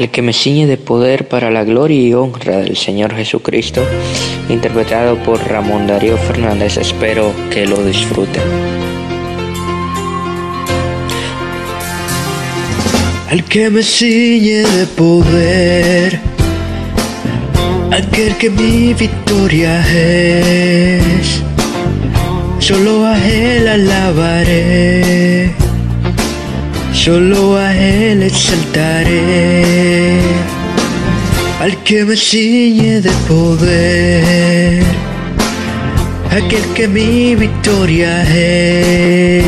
al que me ciñe de poder para la gloria y honra del Señor Jesucristo, interpretado por Ramón Darío Fernández. Espero que lo disfruten. Al que me ciñe de poder, aquel que mi victoria es, solo a él alabaré solo a Él exaltaré, al que me ciñe de poder, aquel que mi victoria es,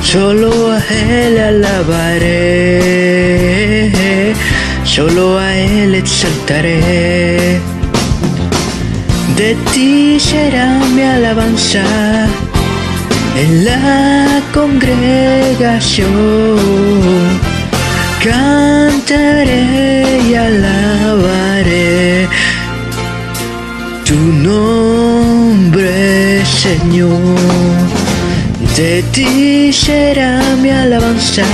solo a Él alabaré, solo a Él exaltaré. De ti será mi alabanza en la congregación cantaré y alabaré tu nombre, Señor. De ti será mi alabanza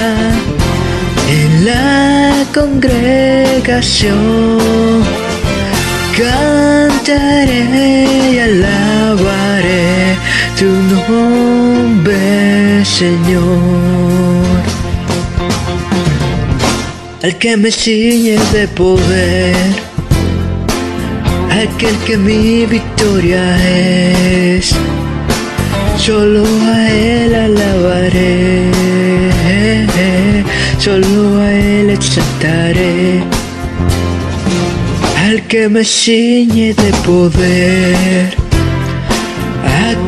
en la congregación. Cantaré nombre, Señor. Al que me ciñe de poder, aquel que mi victoria es, solo a Él alabaré, solo a Él exaltaré. Al que me ciñe de poder,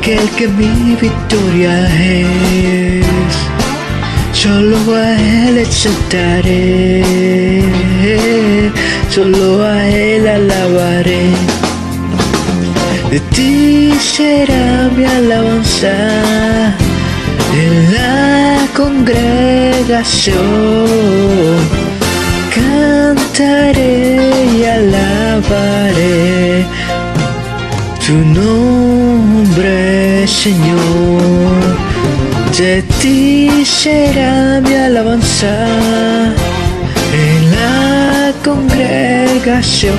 aquel que mi victoria es, solo a Él exaltaré, solo a Él alabaré. De ti será mi alabanza en la congregación. Cantaré Señor. De ti será mi alabanza en la congregación.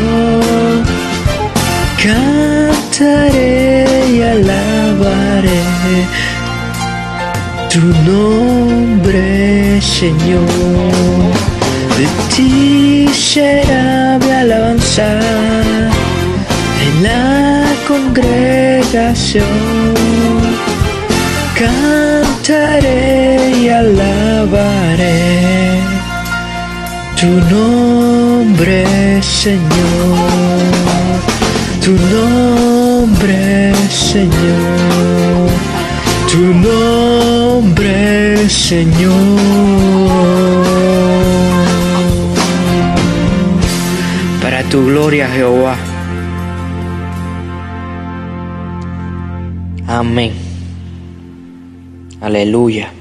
Cantaré y alabaré tu nombre, Señor. De ti será mi alabanza en la congregación. Cantaré y alabaré tu nombre, Señor. Tu nombre, Señor. Tu nombre, Señor. Para tu gloria, Jehová. Amén. Aleluya.